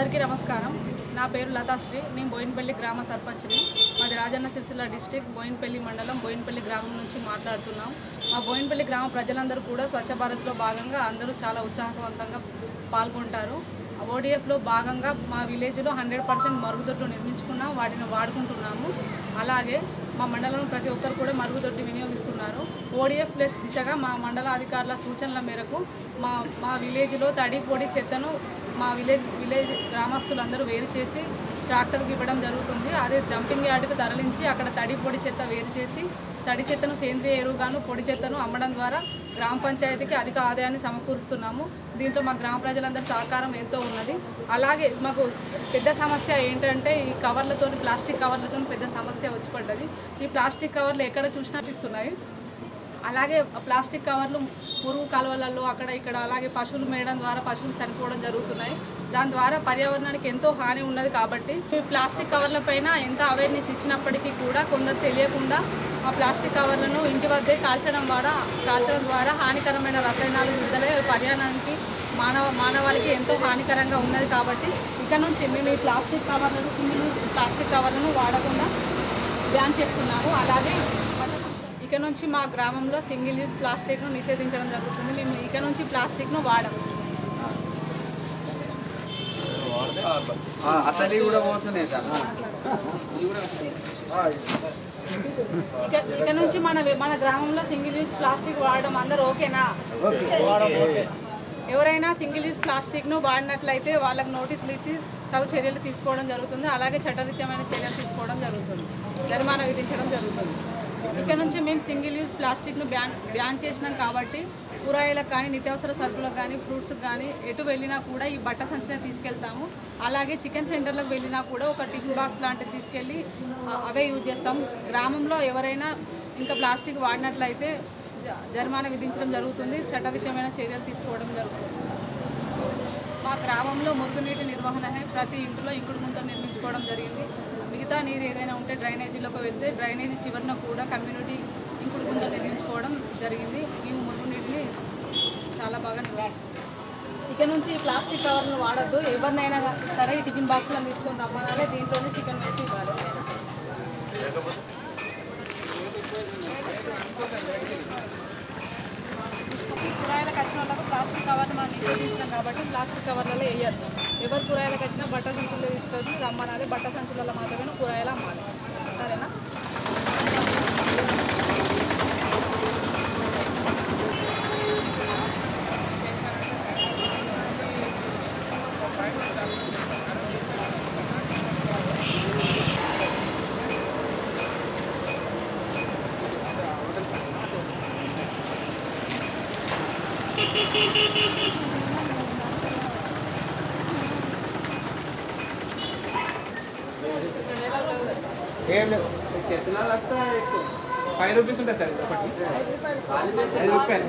అందరికీ నమస్కారం. నా పేరు లతాశ్రీ. నేను బోయినపల్లి గ్రామ సర్పంచ్ని. మాది రాజన్న సిరిసిల్ల డిస్టిక్ బోయినపల్లి మండలం బోయినపల్లి గ్రామం నుంచి మాట్లాడుతున్నాం. మా బోయినపల్లి గ్రామ ప్రజలందరూ కూడా స్వచ్ఛ భారత్లో భాగంగా అందరూ చాలా ఉత్సాహవంతంగా పాల్గొంటారు. ఓడిఎఫ్లో భాగంగా మా విలేజ్లో హండ్రెడ్ పర్సెంట్ మరుగుదొడ్లు నిర్మించుకున్నాం వాటిని వాడుకుంటున్నాము. అలాగే మా మండలంలో ప్రతి ఒక్కరు కూడా మరుగుదొడ్డి వినియోగిస్తున్నారు. ఓడిఎఫ్ ప్లస్ దిశగా మా మండల అధికారుల సూచనల మేరకు మా మా విలేజ్లో తడి పొడి చెత్తను మా విలేజ్ విలేజ్ గ్రామస్తులందరూ వేరు చేసి ట్రాక్టర్కి ఇవ్వడం జరుగుతుంది. అదే డంపింగ్ యార్డుకు తరలించి అక్కడ తడి పొడి చెత్త వేరు చేసి తడి చెత్తను సేంద్రియ ఎరువుగాను పొడి చెత్తను అమ్మడం ద్వారా గ్రామ పంచాయతీకి అధిక ఆదాయాన్ని సమకూరుస్తున్నాము. దీంతో మా గ్రామ ప్రజలందరి సహకారం ఎంతో ఉన్నది. అలాగే మాకు పెద్ద సమస్య ఏంటంటే ఈ కవర్లతో ప్లాస్టిక్ కవర్లతో పెద్ద సమస్య వచ్చి పడ్డది. ఈ ప్లాస్టిక్ కవర్లు ఎక్కడ చూసినా ఇస్తున్నాయి అలాగే ప్లాస్టిక్ కవర్లు పురుగు కాలువలలో అక్కడ ఇక్కడ అలాగే పశువులు మేయడం ద్వారా పశువులు చనిపోవడం జరుగుతున్నాయి. దాని ద్వారా పర్యావరణానికి ఎంతో హాని ఉన్నది కాబట్టి ఈ ప్లాస్టిక్ కవర్ల పైన ఎంత అవేర్నెస్ ఇచ్చినప్పటికీ కూడా కొందరు తెలియకుండా ఆ ప్లాస్టిక్ కవర్లను ఇంటి వద్దే కాల్చడం ద్వారా కాల్చడం ద్వారా హానికరమైన రసాయనాలు విడుదలై పర్యావరణానికి మానవ మానవాళికి ఎంతో హానికరంగా ఉన్నది కాబట్టి ఇక్కడ నుంచి మేము ఈ ప్లాస్టిక్ కవర్లను సింగిల్ ప్లాస్టిక్ కవర్లను వాడకుండా బ్యాన్ చేస్తున్నాము అలాగే ఇక నుంచి మా గ్రామంలో సింగిల్ యూజ్ ప్లాస్టిక్ను నిషేధించడం జరుగుతుంది. మేము ఇక నుంచి ప్లాస్టిక్ను వాడము. అసలు కూడా పోతున్నాయి సార్. ఇక ఇక నుంచి మన మన గ్రామంలో సింగిల్ యూజ్ ప్లాస్టిక్ వాడడం అందరూ ఓకేనా? ఎవరైనా సింగిల్ యూజ్ ప్లాస్టిక్ను వాడినట్లయితే వాళ్ళకి నోటీసులు ఇచ్చి తగు చర్యలు తీసుకోవడం జరుగుతుంది. అలాగే చట్టరీత్యమైన చర్యలు తీసుకోవడం జరుగుతుంది. జరిమానా విధించడం జరుగుతుంది. ఇక్కడ నుంచి మేము సింగిల్ యూజ్ ప్లాస్టిక్ను బ్యాన్ బ్యాన్ చేసినాం కాబట్టి కూరగాయలకు కానీ నిత్యావసర సరుకులకు కానీ ఫ్రూట్స్కి కానీ ఎటు వెళ్ళినా కూడా ఈ బట్ట సంచిన తీసుకెళ్తాము. అలాగే చికెన్ సెంటర్లకు వెళ్ళినా కూడా ఒక టిఫిన్ బాక్స్ లాంటిది తీసుకెళ్ళి అవే యూజ్ చేస్తాం. గ్రామంలో ఎవరైనా ఇంకా ప్లాస్టిక్ వాడినట్లయితే జ- జరిమానా విధించడం జరుగుతుంది. చట్టరీత్యమైన చర్యలు తీసుకోవడం జరుగుతుంది. మా గ్రామంలో మురుగునీటి నిర్వహణనే ప్రతి ఇంటిలో ఇంకుడు ముందు నిర్మించుకోవడం జరిగింది. మిగతా నీరు ఏదైనా ఉంటే డ్రైనేజీలోకి వెళ్తే డ్రైనేజీ చివరన కూడా కమ్యూనిటీ ఇంకుడు గుంత నిర్మించుకోవడం జరిగింది. మేము మురుగునీటిని చాలా బాగా నిర్వహిస్తాం ఇక నుంచి ప్లాస్టిక్ కవర్లు వాడద్దు. ఎవరినైనా సరే టిఫిన్ బాక్స్లో తీసుకొని రమ్మనాలే. దీంట్లోనే చికెన్ వేసి ఇవ్వాలి. కూరగాయల కష్టం వాళ్ళకు ప్లాస్టిక్ కవర్లు మనం నిషేధించినాం కాబట్టి ప్లాస్టిక్ కవర్లలో వేయద్దు. ఎవరు కూరగాయలకు వచ్చినా బట్ట సంచుల్లో తీసుకొచ్చి రమ్మనాలి బట్ట సంచులలో మాత్రమే కూరగాయలు అమ్మాలి. సరేనా? ఇక్కడ ఏం లేవు ఫైవ్ రూపీస్ ఉంటాయి సార్ ఒకటి ఐదు రూపాయలు.